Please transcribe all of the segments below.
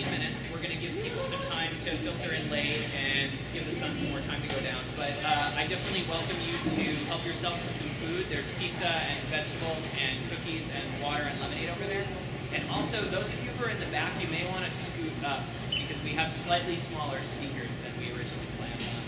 15 minutes. We're going to give people some time to filter in late and give the sun some more time to go down. But uh, I definitely welcome you to help yourself to some food. There's pizza and vegetables and cookies and water and lemonade over there. And also, those of you who are in the back, you may want to scoot up because we have slightly smaller speakers than we originally planned on.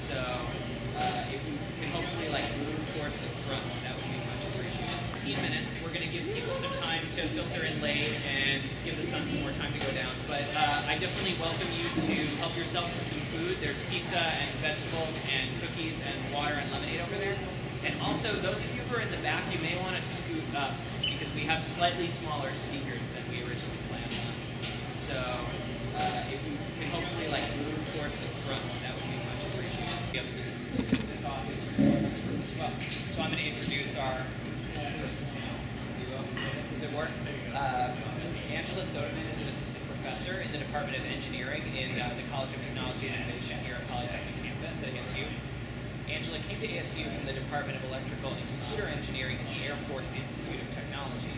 So uh, if you can hopefully like move towards the front, that would be much appreciated. 15 minutes. We're going to give people some time to filter in late and give the sun some more time to go down. But uh, I definitely welcome you to help yourself to some food. There's pizza and vegetables and cookies and water and lemonade over there. And also, those of you who are in the back, you may want to scoot up because we have slightly smaller speakers than we originally planned on. So uh, if you can hopefully like move towards the front, that would be much appreciated. So I'm going to introduce our Uh, Angela Sodemann is an assistant professor in the Department of Engineering in uh, the College of Technology and Innovation here at Polytechnic campus at ASU. Angela came to ASU from the Department of Electrical and Computer Engineering at the Air Force Institute of Technology,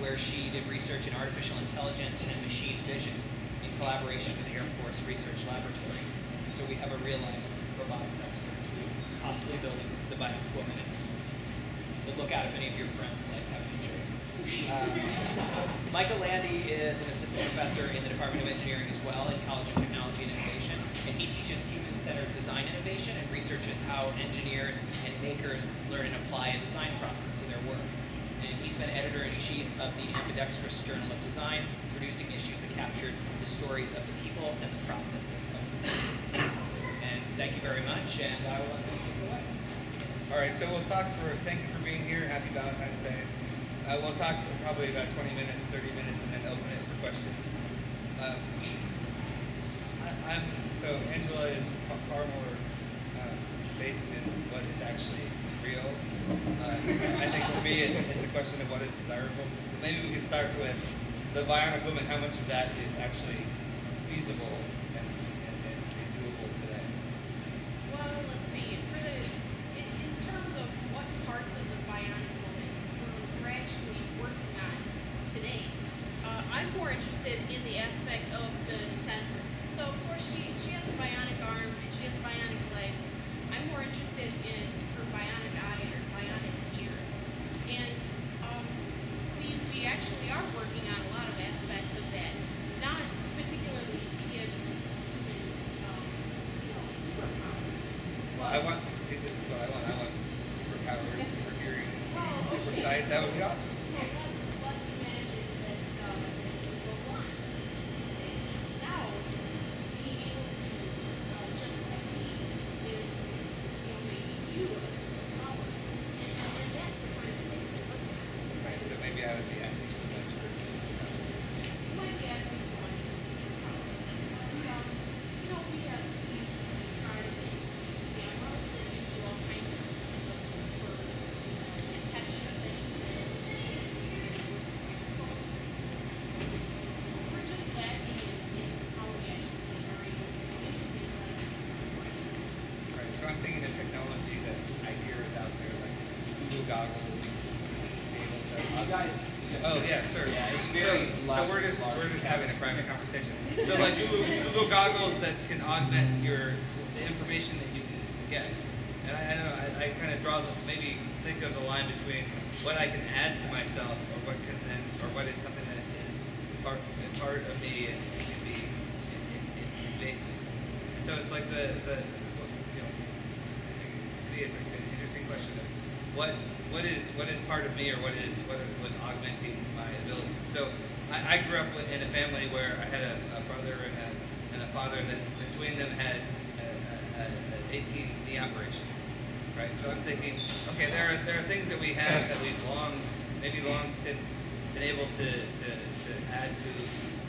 where she did research in artificial intelligence and machine vision in collaboration with Air Force Research Laboratories. And so we have a real-life robotics expert who's possibly building the bionic woman. So look out if any of your friends like have Uh, Micah Lande is an assistant professor in the Department of Engineering as well in College of Technology and Innovation, and he teaches human-centered design innovation and researches how engineers and makers learn and apply a design process to their work. And he's been editor-in-chief of the Ambidextrous Journal of Design, producing issues that captured the stories of the people and the processes of design. And thank you very much, and I will let you it. All right, so we'll talk for, thank you for being here. Happy Valentine's Day. Uh, we'll talk for probably about 20 minutes, 30 minutes, and then open it for questions. Um, I, am so Angela is far more uh, based in what is actually real. Uh, I think for me, it's, it's a question of what is desirable. Maybe we could start with the bionic woman. How much of that is actually feasible and, and, and doable today? Well, let's see. For the in, in terms of what parts of the bionic woman we're, we're actually working on today, uh, I'm more interested in the aspect of the sensors. So of course she she has a bionic arm and she has bionic legs. I'm more interested in her bionic eye and her bionic ear. And um, we we actually are working on a lot of aspects of that. Not particularly to give humans um, you know, superpowers. I want, see, this is what I want. I want superpowers, super hearing, super sight. That would be awesome. So let's, let's imagine that, um, we go on. And now, being able to, uh, just see is, you know, maybe view a superpower. And, and that's the kind of thing we're looking at. Right, so maybe I would be asking for those for You might be asking for one for superpowers. But, um, you know, we have, we try to make cameras that can do all kinds of, of super, you know, detection of things and phones. We're just lacking in, in how we actually are able to interface that. Right, so I'm thinking of technology that I hear is out there, like Google goggles. be able to- You guys. Oh yeah, sure. Yeah, it's So- very So, large- we're just large we're just having a cabinets. private conversation. So like Google, Google goggles that can augment your the information that you get. And I, I know I, I kind of draw the maybe think of the line between what I can add to myself or what can then or what is something that is part part of me and can be in, in, in, invasive. And so it's like the the you know to me it's an interesting question of what what is what is part of me or what is what was augmenting my ability. So I, I grew up in a family where I had a, a brother and a, and a father that between them had a, a, a 18 knee operations. Right. So I'm thinking, okay, there are there are things that we have that we've long maybe long since been able to, to, to add to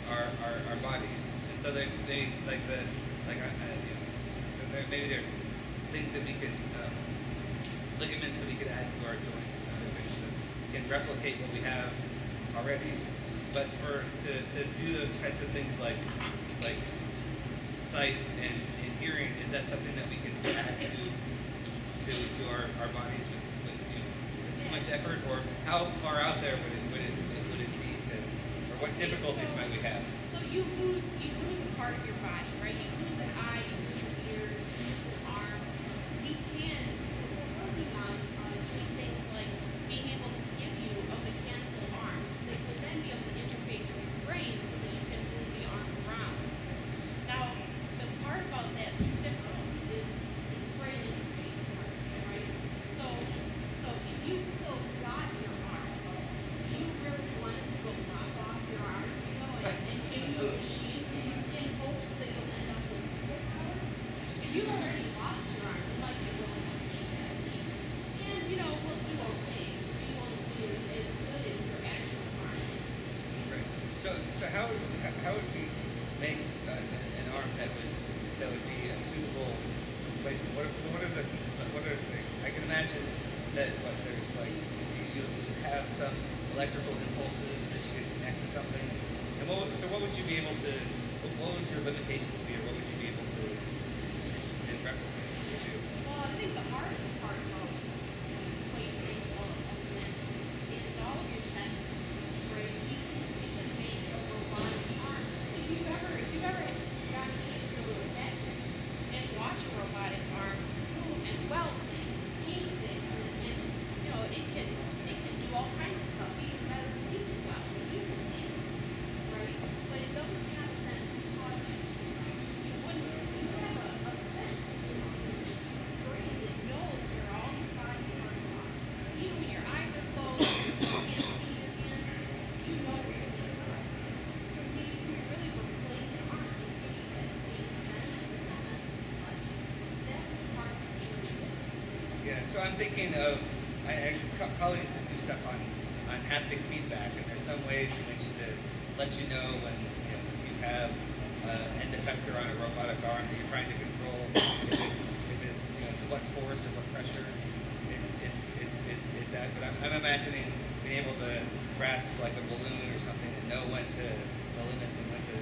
our, our, our bodies. And so there's maybe like the like I, I, you know, maybe there's things that we could um, ligaments that we could add to our joints can replicate what we have already. But for to, to do those types of things like like sight and, and hearing, is that something that we can add to to, to our, our bodies with, with, you know, so much effort? Or how far out there would it would it would it be to or what difficulties so, might we have? So you lose you lose a part of your body, right? You lose an eye, So, so how, how would we make uh, an arm that was that would be a suitable replacement? What, so what are the what are I can imagine that what there's like you, you have some electrical impulses that you could connect to something. And what so what would you be able to? What would your limitations so I'm thinking of, I actually colleagues that do stuff on, on haptic feedback, and there's some ways in which to let you know when you, know, you have uh, an effector on a robotic arm that you're trying to control, if it's, if it, you know, to what force or what pressure it's, it's, it's, it's, it's at. But I'm, I'm imagining being able to grasp like a balloon or something and know when to, the limits and when to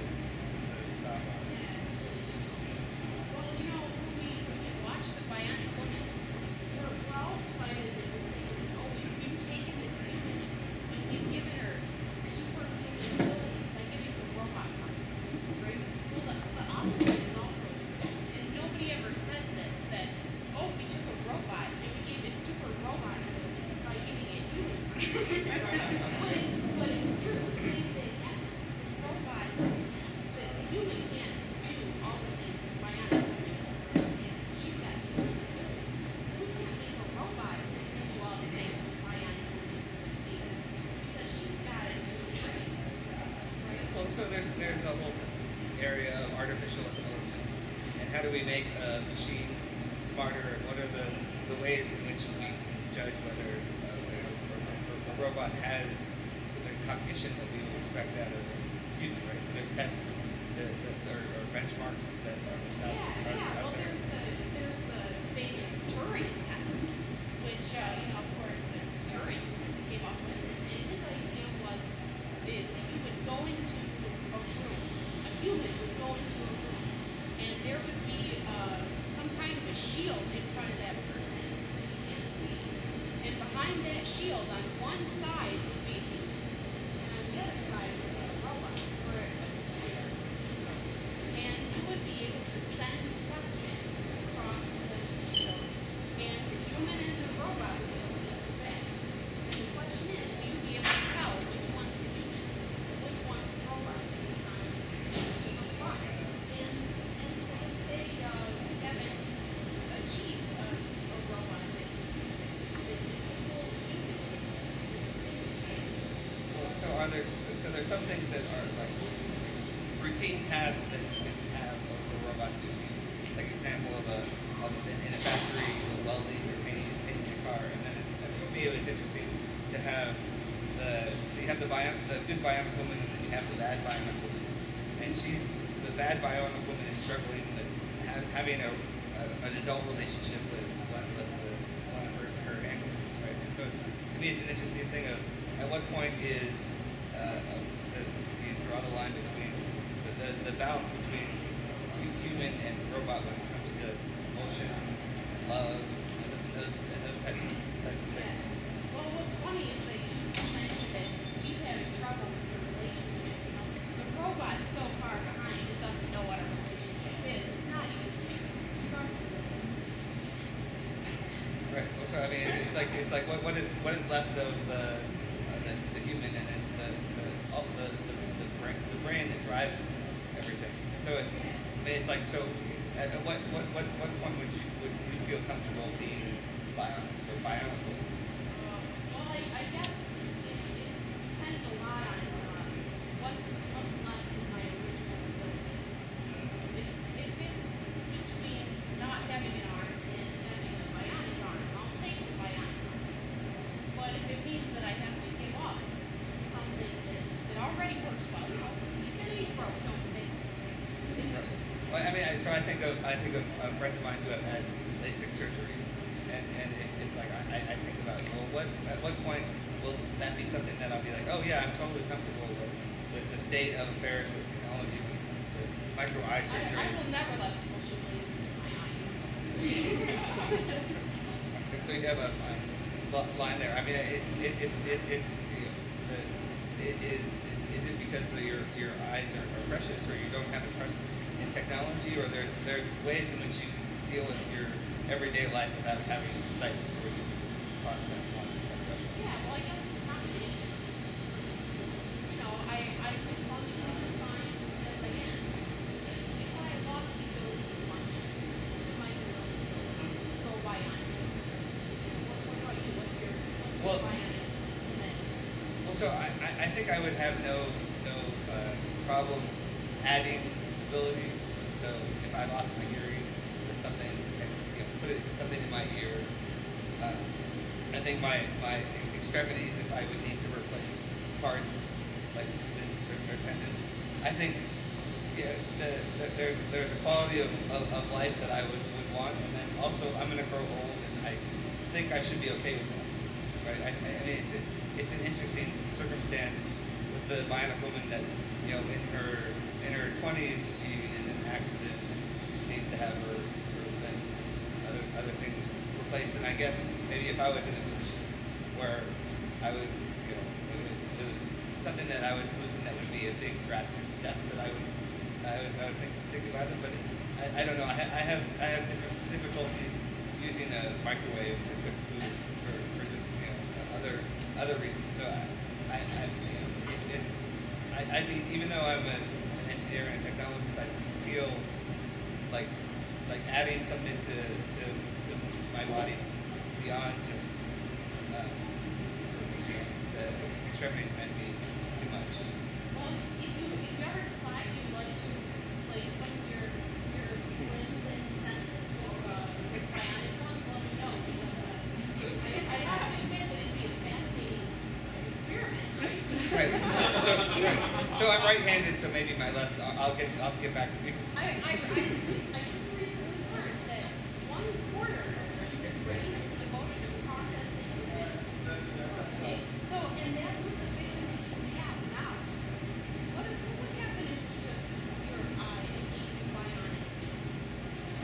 something. balance between human and robot when it comes to emotion, love, I so I think of I think of uh, friends of mine who have had LASIK surgery, and, and it's, it's like I, I I think about well, what at what point will that be something that I'll be like, oh yeah, I'm totally comfortable with with the state of affairs with technology when it comes to micro eye surgery. I will never let people shoot me in my eyes. so you have a fine li- line there. I mean, it, it, it's it, it's you know, the, it is, is it because the, your your eyes are, are precious, or you don't have a trust in technology, or there's there's ways in which you can deal with your everyday life without having sight before you cross that line. that threshold? Yeah, well, I guess it's a combination. You know, I, I can function just fine as I am. If, if I lost the ability to function, it might be able to go bionic. What's, what about you? What's your, what's Well- your bionic? event? Well, so I, I I think I would have no no uh, problems adding abilities. So if I lost my hearing, put something, you know, put it, something in my ear. Uh, I think my my extremities, if I would need to replace parts like ligaments or, or tendons, I think yeah, the, the, there's there's a quality of, of, of life that I would, would want, and then also I'm going to grow old, and I think I should be okay with that, right? I, I mean, it's a, it's an interesting circumstance with the bionic woman that you know in her in her 20s she is an accident, and needs to have her, her limbs and other other things replaced, and I guess maybe if I was in a position where I was you know it was it was something that I was losing that would be a big drastic step that I would I would, I would think, think about it, but I, I don't know. I, ha- I have I have different difficulties using a microwave to cook food for, for just you know other other reasons. So I I, I you know, it, it, I I mean even though I'm an engineer and a technologist, I feel like like adding something to to, to my body beyond just uh, you the extremities might be too much. Well, if you, if you ever decide you'd like to replace some of your, your limbs and senses with, uh, with bionic ones, let me know, because, uh, I, I have to admit that it'd be a fascinating s- experiment, right? Right. So, right. so I'm right-handed, so maybe my left. I'll, get. I'll get back to you. I, I, I just, I just recently learned that one quarter of your brain is devoted to processing. Okay, so, and that's with the vision that you have now. What, if- what would happen if you took your eye and made it bionic?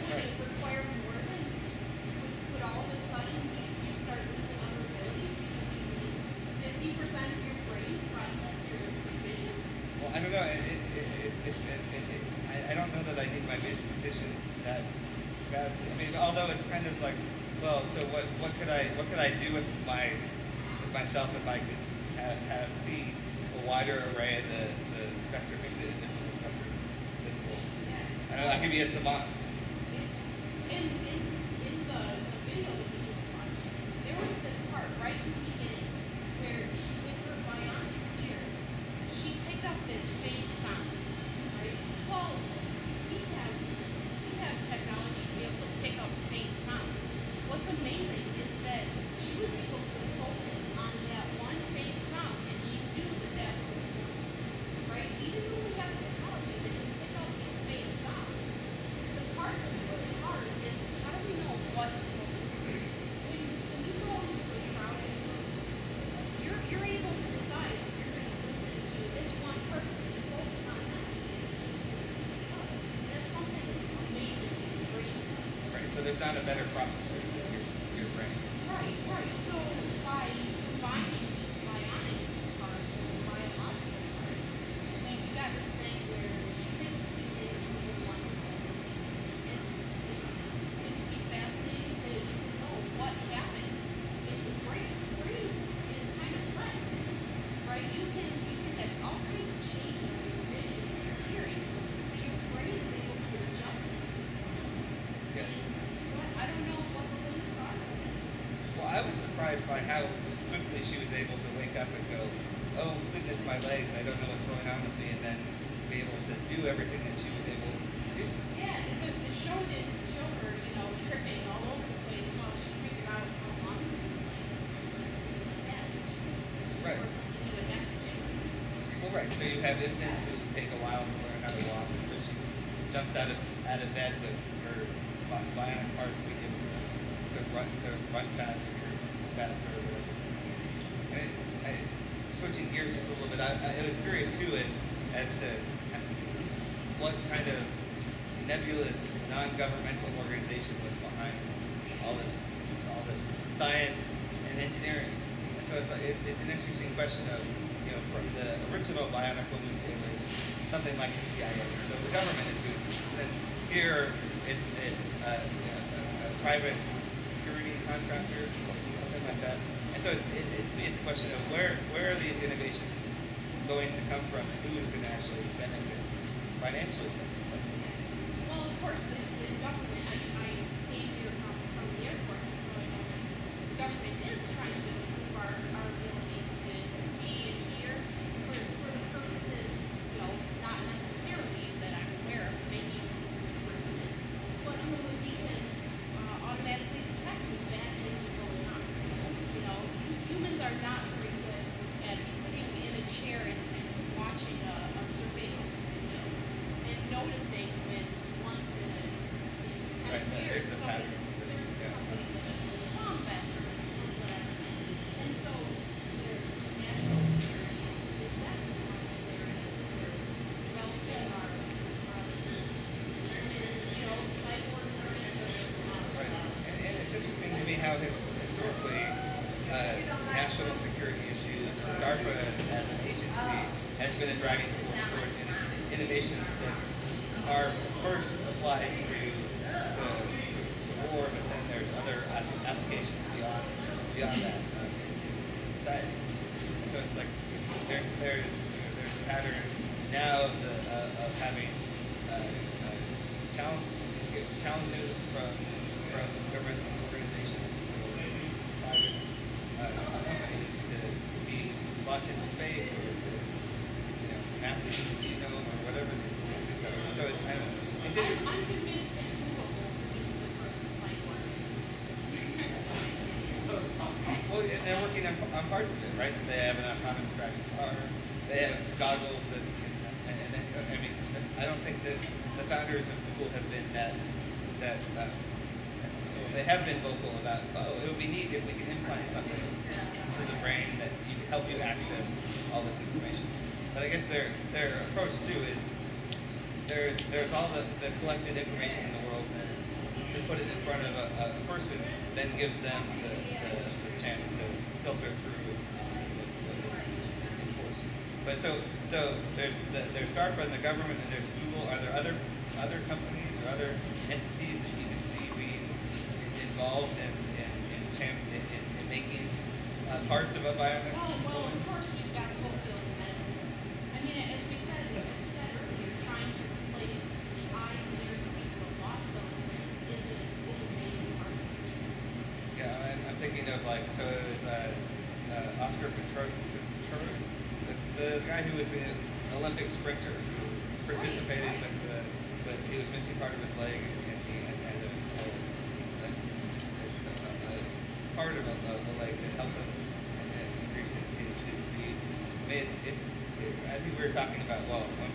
Would it require more than, would, would all of a sudden you, you start losing other abilities because you need fifty percent of your brain to process your vision? Well, I don't know. It, it, it, it's, it's, it, it, it, I, I don't know that I need my vision condition that bad. I mean, although it's kind of like, well, so what, what could I, what could I do with my, with myself if I could have, have see a wider array of the, the spectrum, the invisible spectrum, visible. I don't. I could be a savant. In, in, in the, the video that just watched, there was this part right in the beginning where she, with her bionic she picked up this sound, right? Well, we have, we have technology to be able to pick up faint sounds. What's amazing is that she was able to focus on that one faint sound and she knew that that was important, right? Even though we have technology that can pick up these faint sounds, the part that's really hard is how do we know what to focus on? When, when you go into a crowded room, you're, you're able to decide if you're going to listen to this one person and focus on them. It's, oh, that's something amazing in the brain. A better processor than your, your brain. Right, right. So by combining these bionic parts and biological parts, we we got this thing where she's able to do things in one And it's, it's, it would be fascinating to just know what happened surprised by how quickly she was able to wake up and go, oh goodness, my legs, I don't know what's going on with me, and then be able to do everything that she was able to do. Yeah, the, the show didn't show her, you know, tripping all over the place while she figured out how long it was. Things like. Right. Or something you would have to do. Well, right. So you have infants who take a while to learn how to walk, and so she just jumps out of out of bed with her bionic parts being able to, to run to run faster, or faster, or whatever. And I, switching gears just a little bit, I, I was curious too as as to what kind of nebulous non-governmental organization was behind all this all this science and engineering. And so it's it's, it's an interesting question of you know from the original bionic woman it was something like the CIA. So the government is doing this. And then here it's it's uh, know, a, a private security contractor, like that. And so it, it, it's, it's a question of where where are these innovations going to come from and who is going to actually benefit financially from these types. Well, of course, the, the government, I, I came here from, from the Air Force, so I know the government is trying to improve our, our abilities to, to see and hear for, for the purposes, you know, not necessarily that I'm aware of making superhumans, but so that we can uh, automatically detect when bad things are going on. You know, humans are not very good at sitting in a chair and, and watching a, a surveillance video and noticing when once in a in ten Right, that years there's a somebody, pattern. there's Yeah. somebody with a with a bomb vest or whatever. And so their national security is, is that is one of those areas where developing our, our you know, cyborg Right. And, and it's interesting to me how his, historically uh, national security issues, or DARPA as an agency, has been a driving force towards in- innovations that are first applied to, to, to, to war, but then there's other app- applications beyond beyond that um, in, in society. So it's like there's there's there's a pattern now of the uh, of having uh, uh, challenge, challenges from from government organizations or private uh, companies to be launched into space or to you know map the genome or whatever these things are. So it, I don't know. It's I'm, in- I'm convinced that Google will produce the first cyborg. Well, and they're working on, on parts of it, right? So they have an autonomous driving car. They have goggles that and, and then, I mean, I don't think that the founders of Google have been that, that, uh, they have been vocal about, oh, it would be neat if we could implant something to the brain that you could help you access all this information. But I guess their, their approach too is, there, there's all the, the collected information in the world and to put it in front of a, a person then gives them the, filter through. But so so there's the, there's DARPA and the government and there's Google. Are there other other companies or other entities that you can see being involved in in in, in, in, in making uh, parts of a bionic? Oh, well, woman? of course, we've got the whole field of medicine. I mean, as we said, as we said earlier, trying to replace eyes and ears of people who lost those things is a, is a major part. Yeah, I'm, I'm thinking of like so it was uh, uh, Oscar Petro, Petro the, the guy who was the Olympic sprinter who participated, but the, but he was missing part of his leg and, and he had, had a, a, a, a, a a, the leg that helped him and, and increase his, his speed. I mean, it's, it's it, I think we were talking about well, when,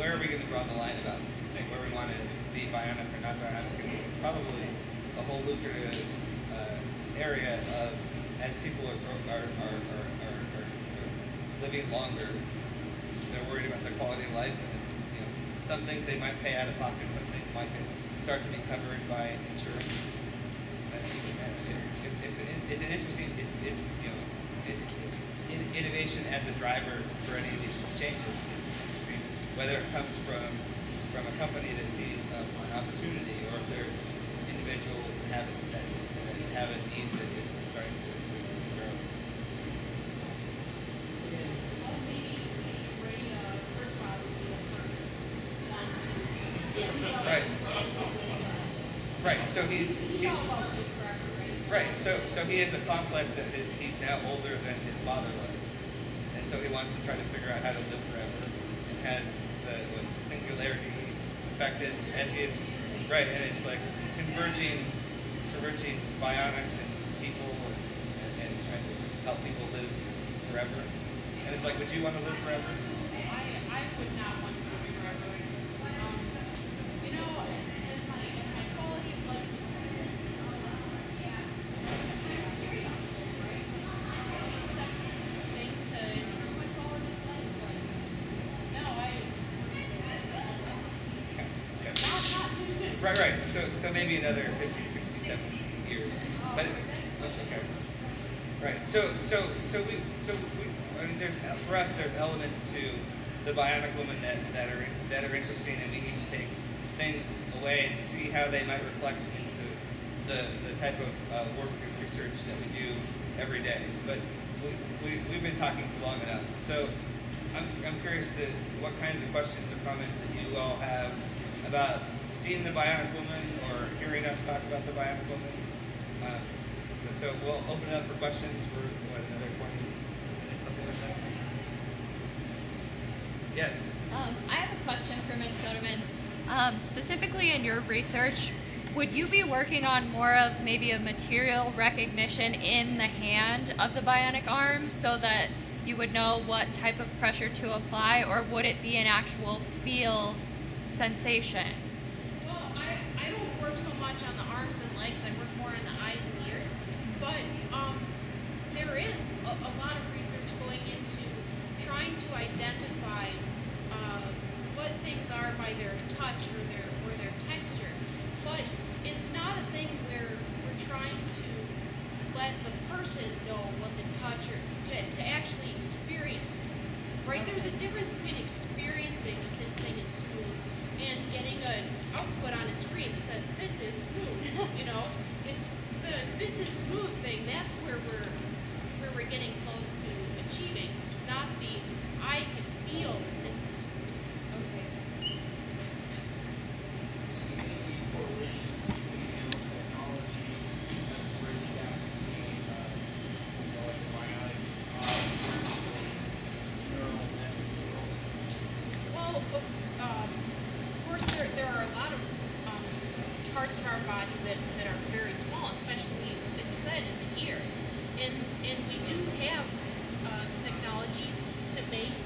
where are we going to draw the line about saying where we want to be bionic or not bionic? And it's probably a whole lucrative uh, area of as people are, are, are, are, are, are, are living longer, they're worried about their quality of life. And it's, you know, some things they might pay out of pocket, some things might start to be covered by insurance. It, it, it's, an, it's an interesting, it's, it's you know, it, in, innovation as a driver for any of these changes. It's interesting whether it comes from from a company that sees um, an opportunity, or if there's individuals that have that, that have a need that is starting to, to, to grow. Well, maybe, maybe Ray, Kurzweil would be the first one to get his own. Right. Right. So he's He's he, all about big forever, right? So so he has a complex that is he's now older than his father was, and so he wants to try to figure out how to live forever, and has the what singularity effect is as he is right, and it's like converging converging bionics and people and, and trying to help people live forever. And it's like, would you want to live forever? I, I would not want to be forever. Um, you know, as my, as my quality of life increases, um, yeah, it's kind of a trade-off, right? Accept things to improve my quality of life, but no, I, Okay. okay. not, not too soon. Right, right. So, so maybe another 50, 60, 70 years. But okay. Right. So, so, so we, so we, I mean, there's for us, there's elements to the Bionic Woman that, that are that are interesting, and we each take things away and see how they might reflect into the the type of uh, work and research that we do every day. But we, we we've been talking for long enough. So. I'm, I'm curious to what kinds of questions or comments that you all have about seeing the Bionic Woman or hearing us talk about the Bionic Woman. Uh, so we'll open it up for questions for what another 20 minutes, something like that. Yes. Um, I have a question for Ms. Sodemann. Um, specifically in your research, would you be working on more of maybe a material recognition in the hand of the bionic arm so that you would know what type of pressure to apply, or would it be an actual feel sensation? Well, I, I don't work so much on the arms and legs. I work more on the eyes and ears. But um, there is a, a lot of research going into trying to identify uh, what things are by their touch or their or their texture. But it's not a thing where we're trying to let the person know what the touch or to, to actually experience it. Right? There's a difference between experiencing that this thing is smooth and getting an output on a screen that says this is smooth. you know, it's the this is smooth thing. That's where we're where we're getting close to achieving, not the I can feel that this is smooth. Okay. see any correlation between nanotechnology as a bridge gap between, uh, you know, like the bionic, uh, neural network? Well, of, um, of course, there, there are a lot of um, parts of our body that, that are very small, especially, as you said, in the ear. And, and we do have uh, technology to make,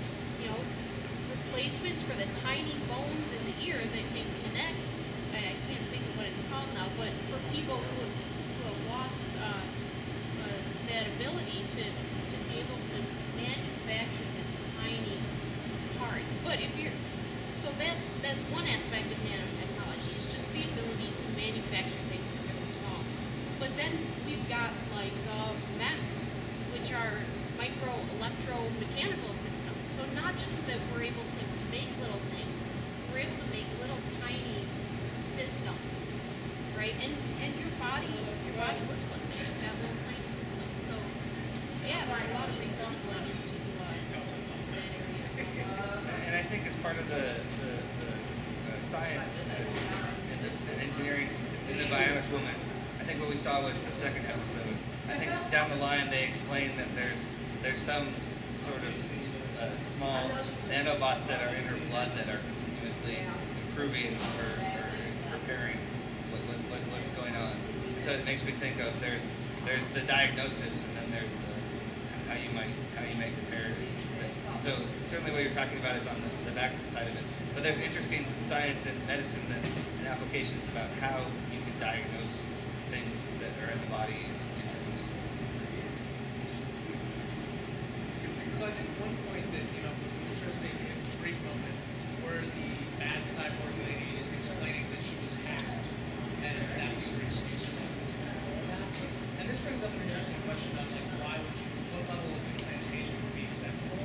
you know, replacements for the tiny bones in the ear that can connect. I I can't think of what it's called now, but for people who have, who have lost uh, uh, that ability to, to be able to manufacture the tiny parts. But if you're so that's that's one aspect of nanotechnology is just the ability to manufacture things that are really small. But then we've got like uh, MEMS, which are micro electromechanical systems. So not just that we're able to make little things, we're able to make little tiny systems, right? And and your body your body works like that. Have little tiny systems. So yeah, there's a lot of research going into that area. And I think as part of the, the, the uh, science and, and, the, and engineering in the Bionic Woman, I think what we saw was the second episode. I think down the line they explained that there's there's some sort of uh, small nanobots that are in her blood that are continuously improving or, or repairing what, what, what, what's going on. So it makes me think of there's there's the diagnosis and then there's the how you might how you make repair. So certainly what you're talking about is on the, the back side of it. But there's interesting science and medicine that, and applications about how you can diagnose things that are in the body So I think one point that, you know, was interesting in brief moment where the bad cyborg lady is explaining that she was hacked and that was her excuse for. And this brings up an interesting question on like why would you, what level of implantation would be acceptable?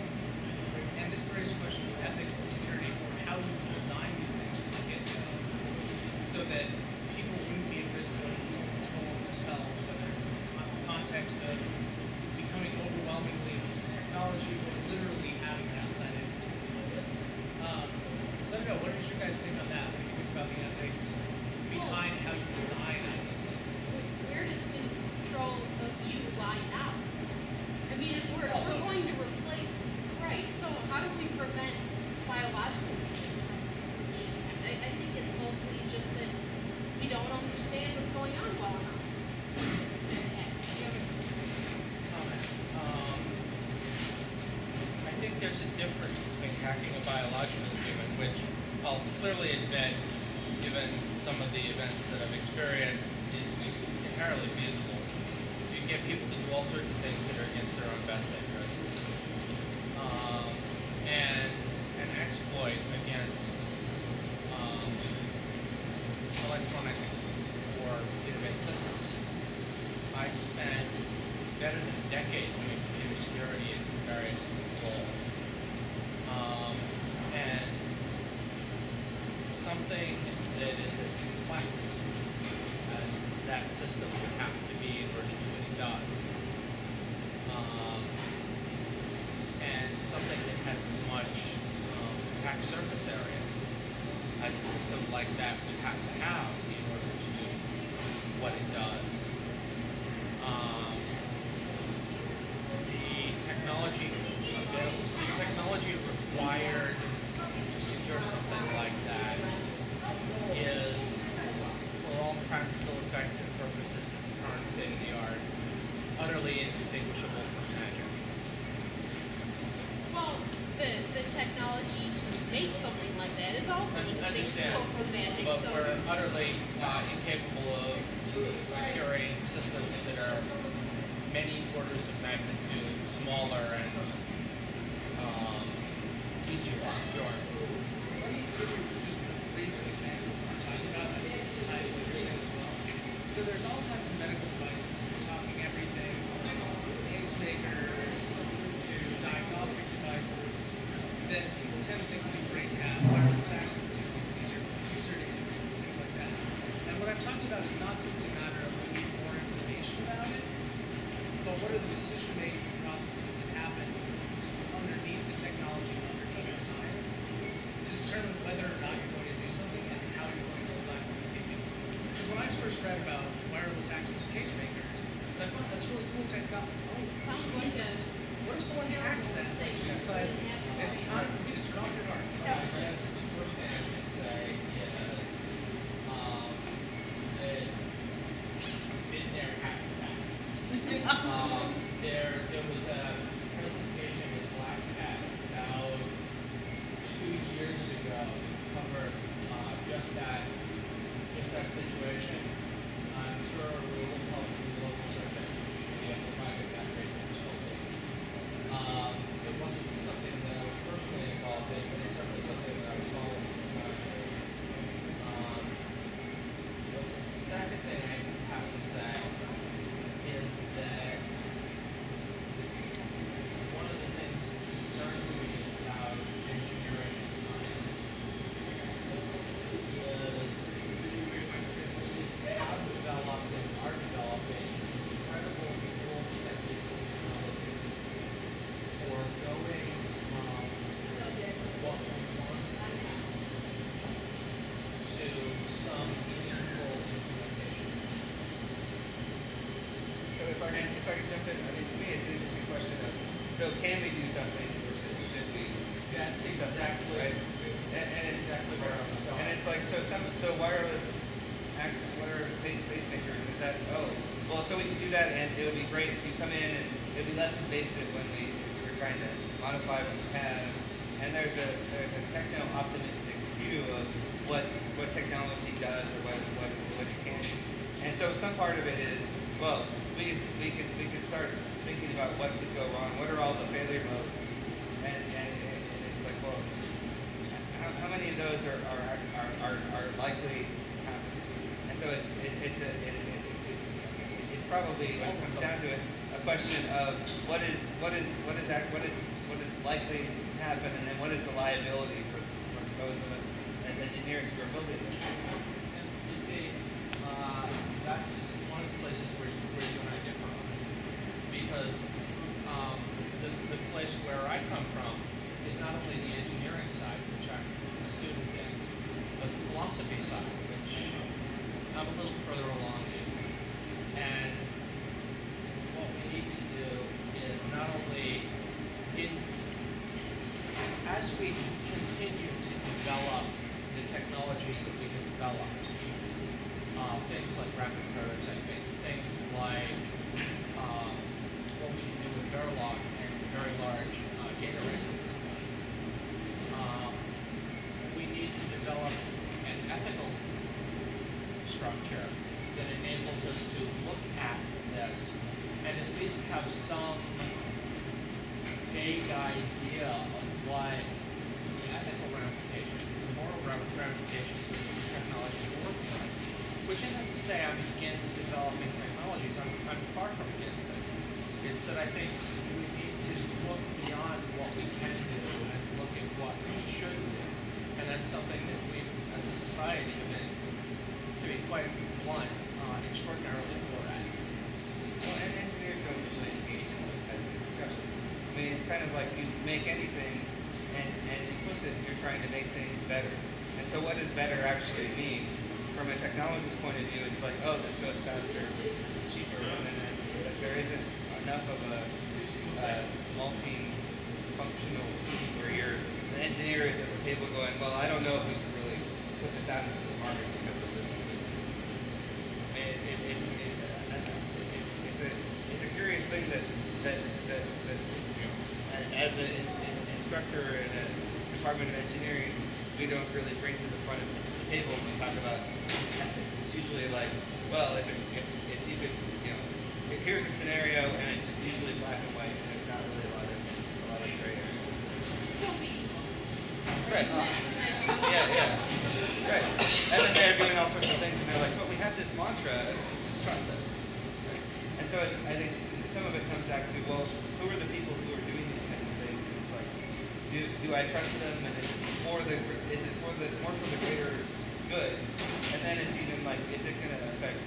And this raises questions of ethics and security for how you design these things from the get-go so that people wouldn't be at risk of losing control of themselves, whether it's in the con- context of technology or literally having an outside entity control it. Um, so know, what is your guys' take on that? Do you think about the ethics behind how you design these things? We're just been given some of the events that I've experienced, is entirely feasible. You can get people to do all sorts of things that are against their own best interests. Um, and an exploit against um, electronic or database systems. I spent better than a decade doing computer security in various roles. Um, and something that is as complex as that system would have to be in order to do what it does. Um, and something that has as much um, attack surface area as a system like that would have to have in order to do what it does. Um, the technology the technology required to secure something like that is, for all practical effects and purposes, the current state of the art, utterly indistinguishable from magic. Well, the, the technology to make something like that is also I understand, indistinguishable from magic. but so we're utterly uh, incapable of securing systems that are many orders of magnitude smaller and um, easier to secure. Let me give you just a brief example of what I'm talking about. I think it's tied to what you're saying as well. So there's all kinds of medical devices. We're talking everything from pacemakers to diagnostic devices that people tend to think would be great to have wireless access to because it's easier for the user to integrate and things like that. And what I'm talking about is not simply a matter of we need more information about it, but what are the decision-making processes that happen underneath the technology and underneath the science to determine whether or not you're going to do something and how you're going to design what you're thinking. Because when I first read about wireless access pacemakers, I thought that's really cool technology. Oh, Sounds like Jesus. What if someone hacks that just decides it's time for me to turn off your heart? I guess the first thing I should say is um, that been there, hacked that. um, there, there was a presentation with Black Hat about two years ago that covered uh, just that, just that situation. I'm sure we will help the local search engine to be able to find it that great um, it wasn't something that I was personally involved in, but it's certainly something that I was following. from what I heard. Um, but the second thing I have to say is that one of the things that concerns me about engineering and science is we have developed and are developing incredible tools, techniques, and technologies for going from what we want to to some meaningful implementation. So if I can, if I can jump in, I mean, to me, it's an interesting question of, so can we do something versus should we? That's exactly, right? And, and it's, exactly where I was going. and it's like, so some, so wireless, act, wireless pa- pacemakers, is that, oh, well, so we could do that and it would be great if you come in and it would be less invasive when we, if we were trying to modify what we have. And there's a, there's a techno-optimistic view of what, what technology does or what, what, what it can. And so some part of it is, well, we, can- we could, we could start thinking about what could go wrong, what are all the failure modes? And, and, and it's like, well, how, many of those are, are, are, are, are likely to happen? And so it's, it, it's a, it, it, it, it's probably, when it comes down to it, a question of what is, what is, what is, what is, what is likely to happen, and then what is the liability for, for those of us as engineers who are building this? You see, uh, that's one of the places where you, where you and I differ on. Because um, the, the place where I come from is not only the engineering side, which I'm a student in, but the philosophy side, which I'm a little further along in. And what we need to do is not only in as we continue to develop the technologies that we have developed, uh, things like rapid prototyping, things like um, what we can do with Verilog and very large uh, gate arrays at this point, um, we need to develop an ethical structure that enables us to look at this and at least have some vague idea of what the ethical ramifications, the moral ram- ramifications of these technologies we're working on. Which isn't to say I'm against developing technologies. I'm, I'm far from against it. It's that I think we need to look beyond what we can do and look at what we should do. And that's something that we, as a society, have been, to be quite blunt, uh, extraordinarily poor at. Well, and engineers don't usually engage in those types of discussions. I mean, it's kind of like you make anything, and, and implicit, you're trying to make things better. And so, what does better actually mean? From a technologist point of view, it's like, oh, this goes faster, this is cheaper, and then but there isn't enough of a uh, multi-functional team where you're the engineer is at the table going, well, I don't know if we should really put this out into the market because of this. this, this. I mean, it, it's, it, uh, it's it's a it's a curious thing that that that, that you know, a- as an instructor in a department of engineering, we don't really bring to the front of the table when we talk about ethics. It's usually like, well, if it, if, if you could, you know, if here's a scenario and it's usually black and white and there's not really a lot of a lot of gray area. Don't be. Right. Yeah, yeah. Right. And then they're doing all sorts of things, and they're like, "But we have this mantra, just trust us." Right? And so it's, I think some of it comes back to, well, who are the people who are doing these kinds of things? And it's like, do, do I trust them? And is it for the is it for the more for the greater good? And then it's even like, is it going to affect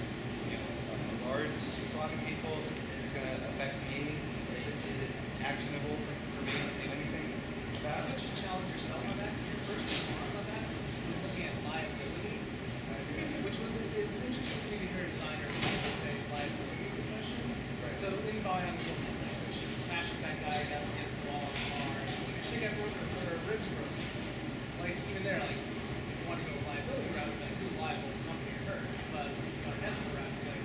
you know a large swath of people? Is it going to affect me? Is it is it actionable for, for me to do anything about Why it? don't you challenge yourself on that? Your first response on that was looking at liability, which was it's interesting for me to hear a designer people say liability is the question. Right. So in Bionic Woman, when she smashes that guy down against the wall of the car, and it's like, I think I broke her, her ribs broken. Like even there, like if you want to go liability route, like who's liable, the company or her? But if you go ethical route, like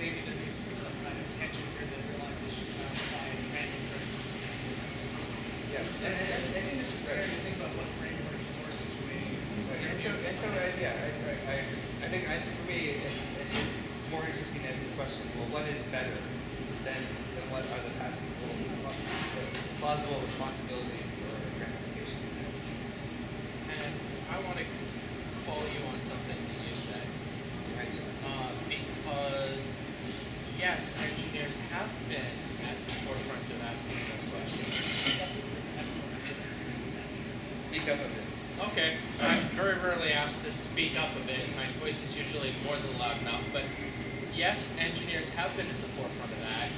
maybe there needs to be some kind of tension here that realizes she's bound by random judgments. Yeah. So And- and- and- it's and- interesting right. to think about what framework you're situating. Right, And so, and so, uh, yeah, I, I, I agree. I think, I, for me, it's, it's more interesting as the question, well, what is better than, than what are the possible, plausible responsibilities or ramifications? And I want to call you on something that you said. Uh, because, yes, engineers have been at the forefront of asking those questions. Speak up a bit. Okay, I'm very rarely asked to speak up a bit. My voice is usually more than loud enough, but yes, engineers have been at the forefront of that.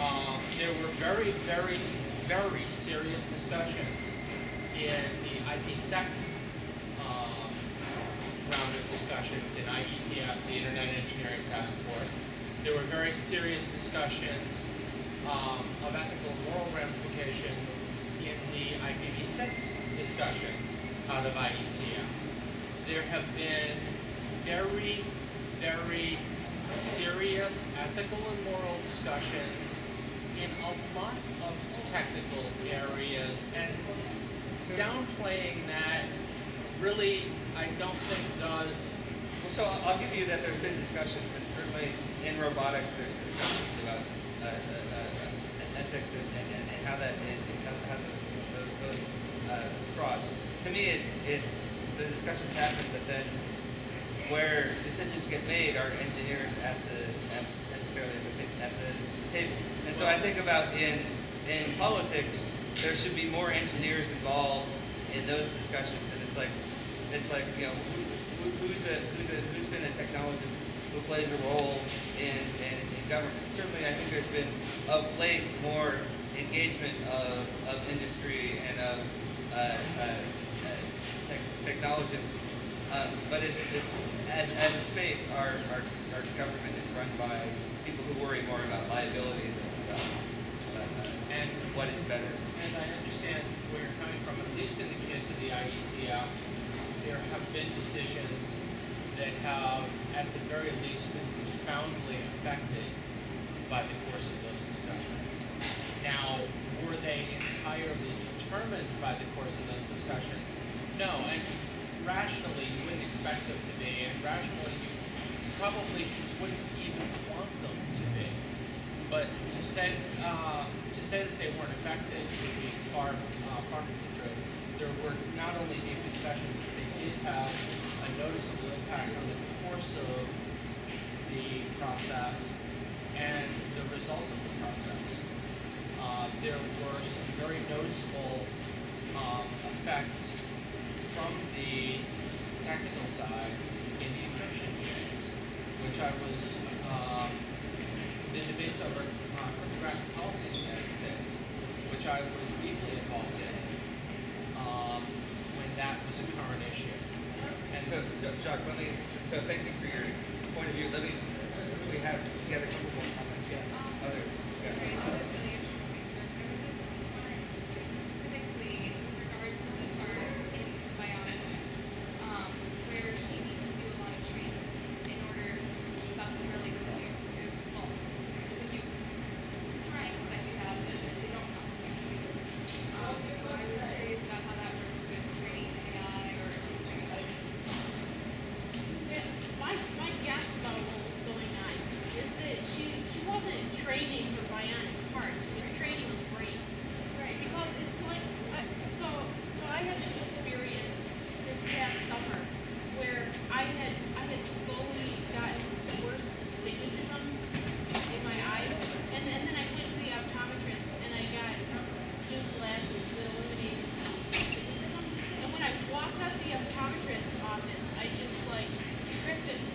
Um, there were very, very, very serious discussions in the IPsec um, round of discussions in IETF, the Internet Engineering Task Force. There were very serious discussions um, of ethical and moral ramifications in the IPv6 discussions out of IETF. There have been very, very serious ethical and moral discussions in a lot of technical areas, and downplaying that really, I don't think does. Well, so I'll, give you that there have been discussions, and certainly in robotics, there's discussions about uh, uh, uh, ethics and, and, and how that and, how, how those, those uh, cross. To me, it's it's the discussions happen, but then where decisions get made are engineers at the at necessarily at the, table. And so I think about in in politics, there should be more engineers involved in those discussions, and it's like it's like you know who, who, who's a who's a who's been a technologist who plays a role in, in, in government. Certainly, I think there's been of late more engagement of, of industry and of uh, uh, uh, tech, technologists. Um, but it's, it's as, as a state, our, our, our government is run by people who worry more about liability than about uh, And what is better. And I understand where you're coming from, at least in the case of the IETF, there have been decisions that have, at the very least, been profoundly affected by the course of those discussions. Now, were they entirely determined by the course of those discussions? No, and rationally you wouldn't expect them to be, and rationally you probably wouldn't even want them to be. But to say uh, to say that they weren't affected would be far uh, far from the truth. There were not only deep discussions, but they did have a noticeable impact on the course of the process and the result of the process. Uh, there were some very noticeable um, effects from the technical side in the encryption phase, which I was um, the debates over uh, cryptographic policy in the United States, which I was deeply involved in um, when that was a current issue. And so, so Jacques, let me. So, thank you for your point of view. Let me. We have. We have a couple more comments. Yeah. Others.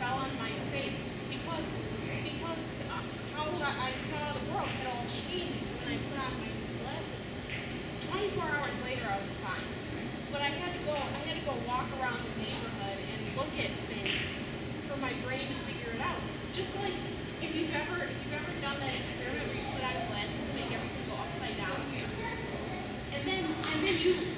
fell on my face because because uh, how I saw the world had all changed when I put on my glasses. 24 hours later, I was fine, but I had to go. I had to go walk around the neighborhood and look at things for my brain to figure it out. Just like if you've ever if you've ever done that experiment where you put on glasses and make everything go upside down, and then and then you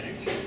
currently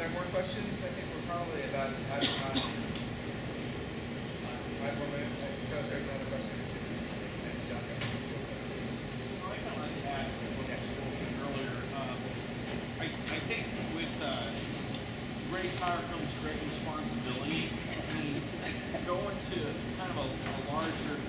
there more questions? I think we're probably about out of time. Five more minutes. So if there's another question, and John. Well, I kind of like to ask what you spoken earlier. Um, I, I think with uh, great power comes great responsibility. And going to kind of a, a larger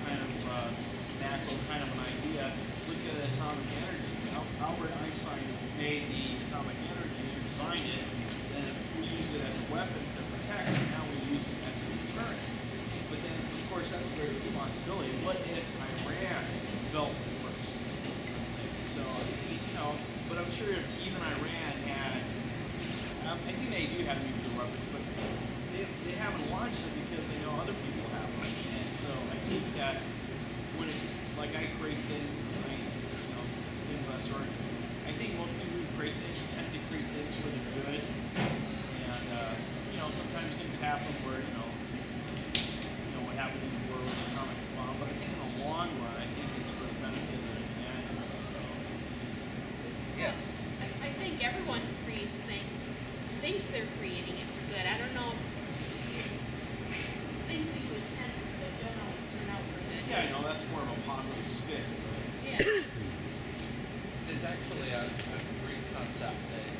yeah, I know that's more of a positive spin. But, Yeah. There's actually a, a Greek concept that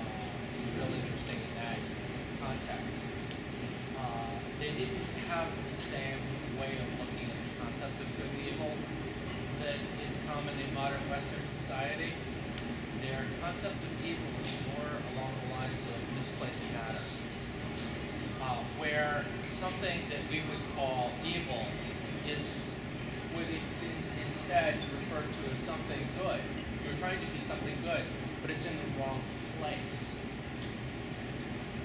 uh, is really interesting in that context. Uh, they didn't have the same way of looking at the concept of good and evil that is common in modern Western society. Their concept of evil is more along the lines of misplaced matter, uh, where something that we would call evil is would in- instead refer to as something good. You're trying to do something good, but it's in the wrong place.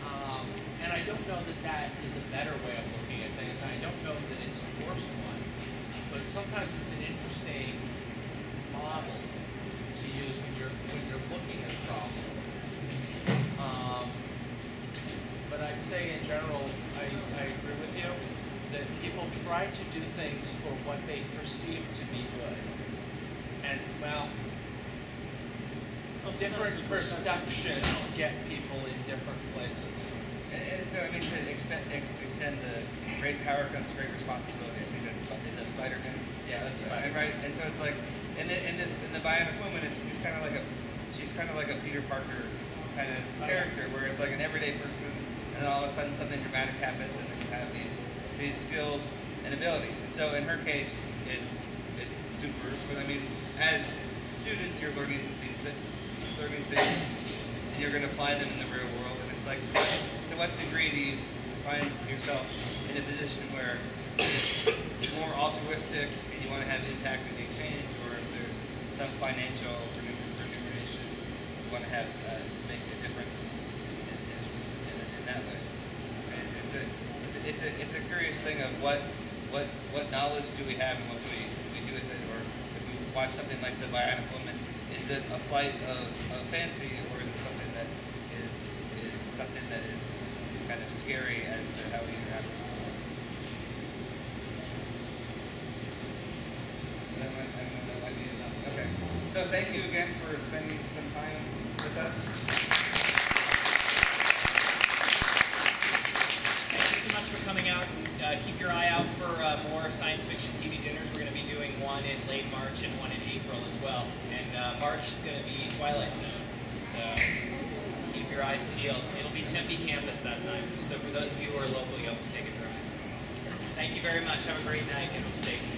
Um, and I don't know that that is a better way of looking at things. I don't know that it's a worse one, but sometimes it's an interesting model to use when you're when you're looking at a problem. Um, but I'd say in general, I, I agree with you that people try to things for what they perceive to be good. And well, different perceptions get people in different places. And, and so, I mean, to extend, ex, extend the great power comes great responsibility. I think that's is that Spider-Man. Yeah, that's Uh, Spider-Man. right. And so it's like, in, the, in this, in the Bionic Woman, it's, it's kind of like a, she's kind of like a Peter Parker kind of character, where it's like an everyday person, and then all of a sudden something dramatic happens, and then you have these these skills and abilities. And so, in her case, it's it's super. I mean, as students, you're learning these learning things, and you're going to apply them in the real world. And it's like, to what, to what degree do you find yourself in a position where it's more altruistic and you want to have impact and make change, or if there's some financial remuner- remuneration, you want to have uh, make a difference in, in, in, in that way. And it's a it's a, it's a it's a curious thing of what what what knowledge do we have and what do we, we do with it, or if we watch something like the Bionic Woman, is it a flight of, of fancy, or is it something that is is something that is kind of scary as to how we interact with the world? So that might, I that might be enough. Okay. So thank you again for spending some time with us. Thank you so much for coming out. Uh, keep your eye out for uh, more science fiction TV dinners. We're going to be doing one in late March and one in April as well. And uh, March is going to be Twilight Zone. So keep your eyes peeled. It'll be Tempe campus that time. So for those of you who are local, you'll have to take a drive. Thank you very much. Have a great night and stay.